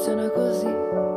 funziona così.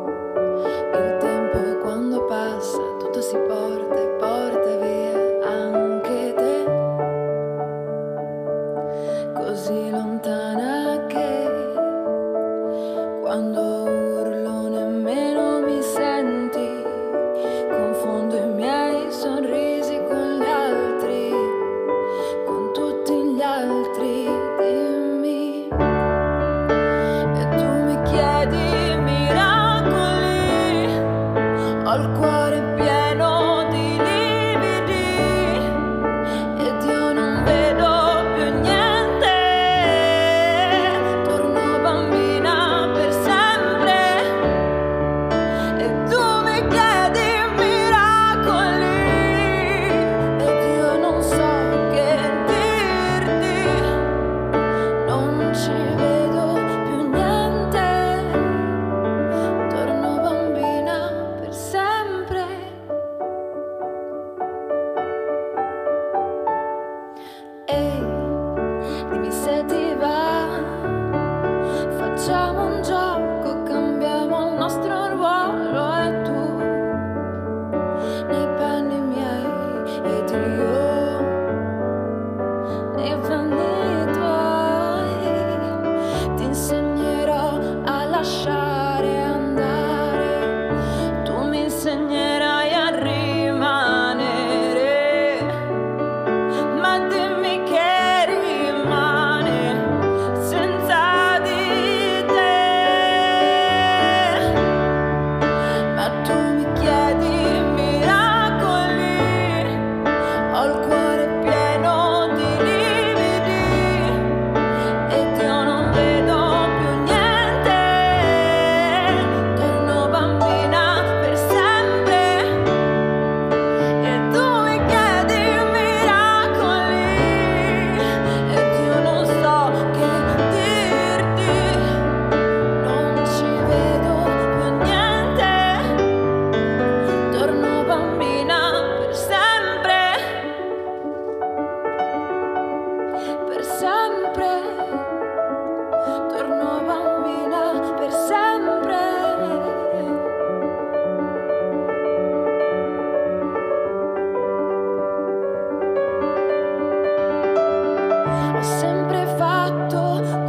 sempre fatto